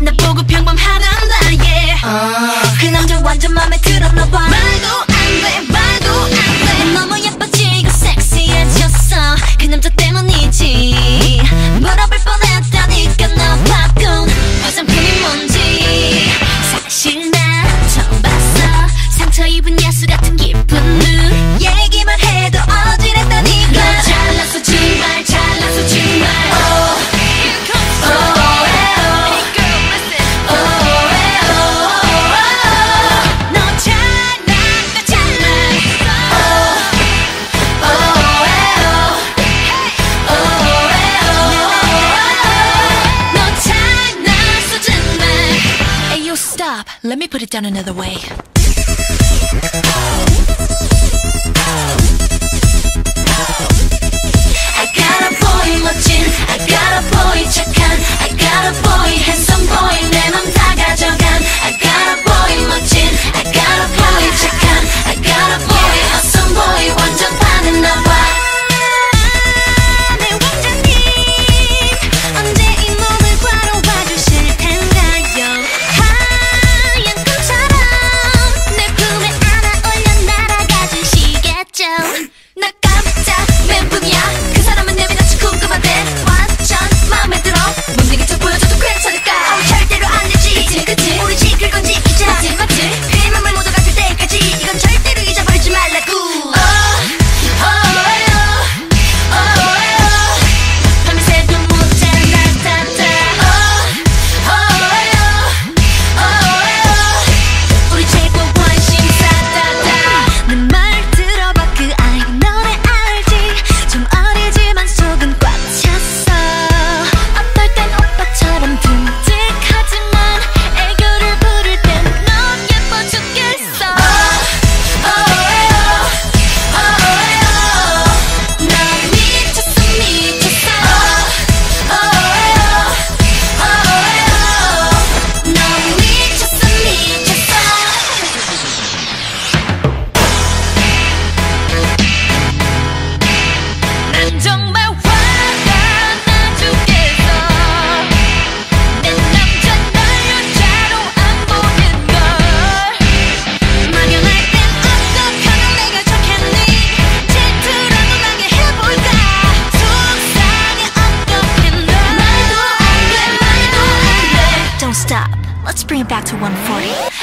나 보고 평범하단다 yeah. 어. 그 남자 완전 맘에 들었나봐 up. Let me put it down another way. I got a my chin. to 140.